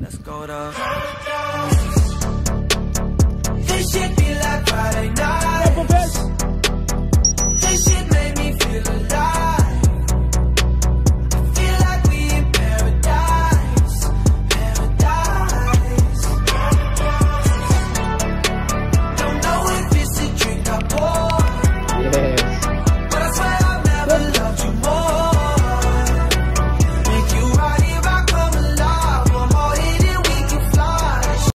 Let's go to This shit